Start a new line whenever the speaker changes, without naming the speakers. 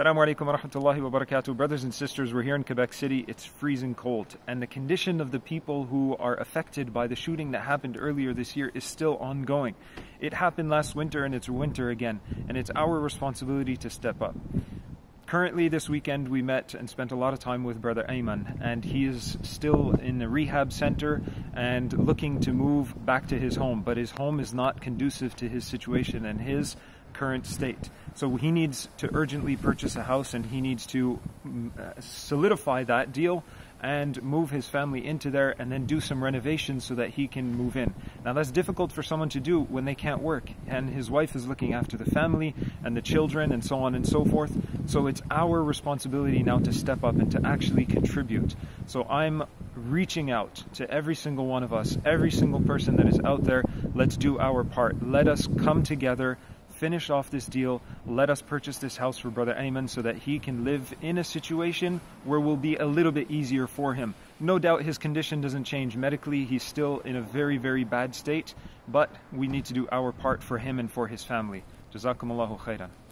Assalamu alaikum wa rahmatullahi wa barakatuh. Brothers and sisters, we're here in Quebec City. It's freezing cold. And the condition of the people who are affected by the shooting that happened earlier this year is still ongoing. It happened last winter and it's winter again. And it's our responsibility to step up. Currently, this weekend, we met and spent a lot of time with Brother Aymen, and he is still in the rehab center and looking to move back to his home. But his home is not conducive to his situation and his current state. So he needs to urgently purchase a house and he needs to mm, uh, solidify that deal and move his family into there and then do some renovations so that he can move in. Now that's difficult for someone to do when they can't work and his wife is looking after the family and the children and so on and so forth. So it's our responsibility now to step up and to actually contribute. So I'm reaching out to every single one of us, every single person that is out there. Let's do our part. Let us come together finish off this deal. Let us purchase this house for Brother Aymen so that he can live in a situation where will be a little bit easier for him. No doubt his condition doesn't change medically. He's still in a very, very bad state, but we need to do our part for him and for his family. Jazakumullahu khairan.